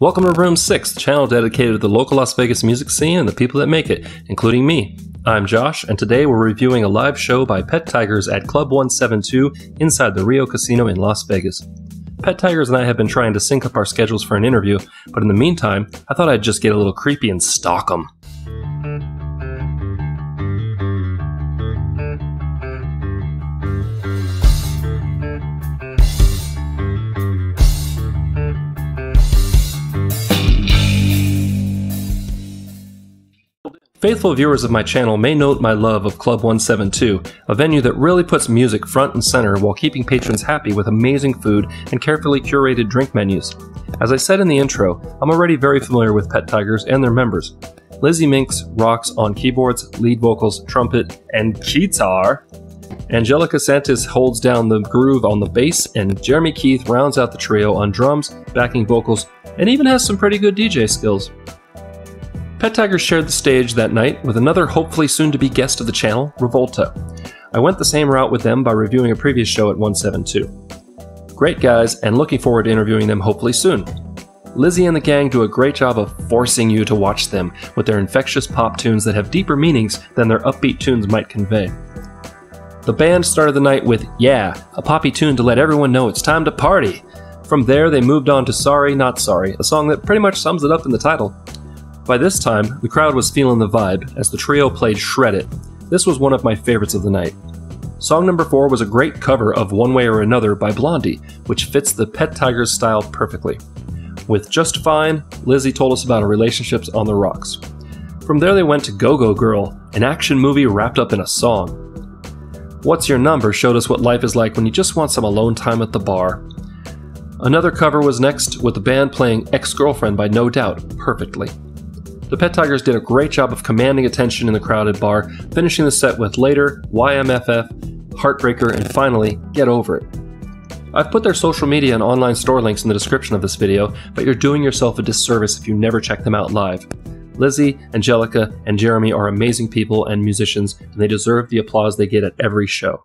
Welcome to Room 6, the channel dedicated to the local Las Vegas music scene and the people that make it, including me. I'm Josh, and today we're reviewing a live show by Pet Tigers at Club 172 inside the Rio Casino in Las Vegas. Pet Tigers and I have been trying to sync up our schedules for an interview, but in the meantime, I thought I'd just get a little creepy and stalk them. Faithful viewers of my channel may note my love of Club 172, a venue that really puts music front and center while keeping patrons happy with amazing food and carefully curated drink menus. As I said in the intro, I'm already very familiar with Pet Tigers and their members. Lizzy Minx rocks on keyboards, lead vocals, trumpet, and guitar. Angelica Santis holds down the groove on the bass, and Jeremy Keith rounds out the trio on drums, backing vocals, and even has some pretty good DJ skills. Pet Tigers shared the stage that night with another hopefully soon to be guest of the channel, Revolta. I went the same route with them by reviewing a previous show at 172. Great guys, and looking forward to interviewing them hopefully soon. Lizzy and the gang do a great job of forcing you to watch them with their infectious pop tunes that have deeper meanings than their upbeat tunes might convey. The band started the night with Yeah, a poppy tune to let everyone know it's time to party. From there, they moved on to Sorry Not Sorry, a song that pretty much sums it up in the title. By this time, the crowd was feeling the vibe as the trio played Shred It. This was one of my favorites of the night. Song number four was a great cover of One Way or Another by Blondie, which fits the Pet Tigers style perfectly. With Just Fine, Lizzy told us about her relationships on the rocks. From there, they went to Go Go Girl, an action movie wrapped up in a song. What's Your Number showed us what life is like when you just want some alone time at the bar. Another cover was next, with the band playing Ex Girlfriend by No Doubt perfectly. The Pet Tigers did a great job of commanding attention in the crowded bar, finishing the set with Later, YMFF, Heartbreaker, and finally, Get Over It. I've put their social media and online store links in the description of this video, but you're doing yourself a disservice if you never check them out live. Lizzy, Angelica, and Jeremy are amazing people and musicians, and they deserve the applause they get at every show.